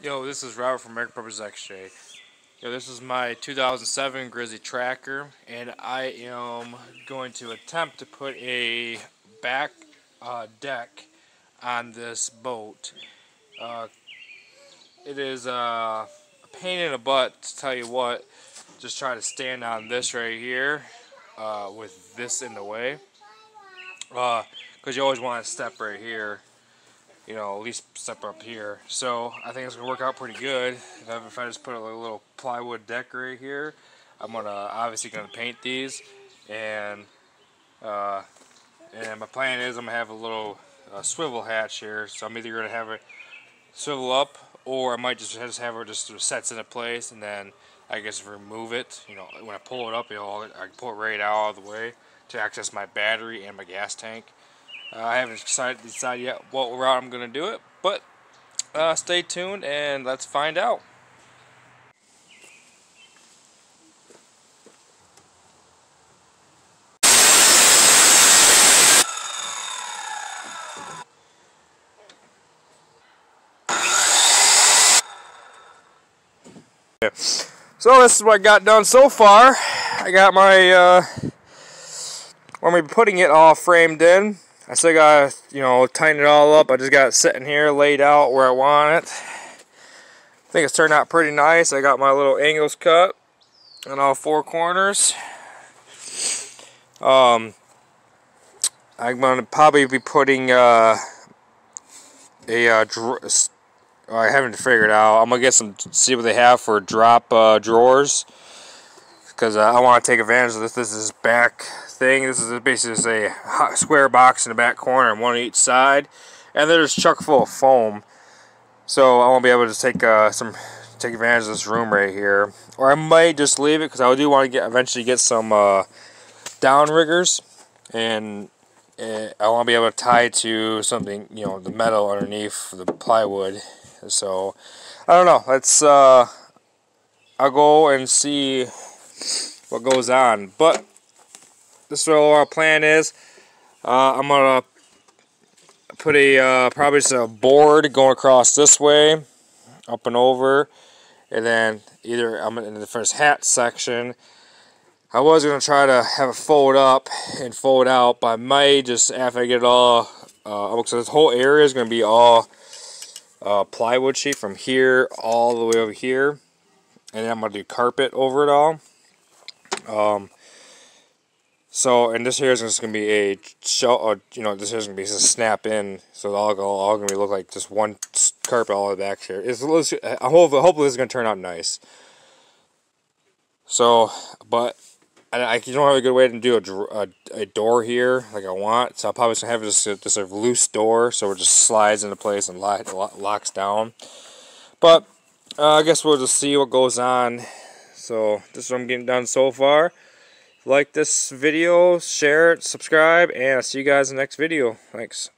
Yo, this is Robert from American Purpose XJ. Yo, this is my 2007 Grizzly Tracker, and I am going to attempt to put a back uh, deck on this boat. Uh, it is uh, a pain in the butt, to tell you what, just try to stand on this right here uh, with this in the way. Because uh, you always want to step right here you know, at least step up here. So I think it's going to work out pretty good. If I, if I just put a little plywood deck right here, I'm gonna obviously going to paint these. And uh, and my plan is I'm going to have a little uh, swivel hatch here. So I'm either going to have it swivel up or I might just, just have it just sets into place and then I guess remove it. You know, when I pull it up, you know, I can pull it right out of the way to access my battery and my gas tank. Uh, I haven't decided, decided yet what route I'm going to do it, but uh, stay tuned and let's find out. So this is what I got done so far. I got my, uh, when we putting it all framed in, I still got you know, tighten it all up. I just got it sitting here laid out where I want it. I think it's turned out pretty nice. I got my little angles cut on all four corners. Um, I'm going to probably be putting uh, a, uh, I haven't figured out. I'm to get some, see what they have for drop uh, drawers. Because uh, I want to take advantage of this. This is back thing. This is basically just a square box in the back corner one on each side. And there's chuck full of foam. So I won't be able to take uh, some take advantage of this room right here. Or I might just leave it because I do want to get eventually get some uh, downriggers. And uh, I want to be able to tie to something, you know, the metal underneath the plywood. So I don't know. Let's uh, I'll go and see what goes on. But this is what our plan is. Uh, I'm gonna put a uh, probably just a board going across this way, up and over, and then either I'm in the first hat section. I was gonna try to have it fold up and fold out, but I might just after I get it all. Uh, so this whole area is gonna be all uh, plywood sheet from here all the way over here, and then I'm gonna do carpet over it all. Um, so, and this here is just going to be a show, uh, you know, this here is going to be just a snap in, so all all going to look like just one carpet all the way back here. It's, I hope, hopefully this is going to turn out nice. So, but I, I don't have a good way to do a, a, a, door here like I want, so I'll probably just have just a, just a loose door, so it just slides into place and lock, locks down. But uh, I guess we'll just see what goes on. So this is what I'm getting done so far like this video, share it, subscribe, and I'll see you guys in the next video. Thanks.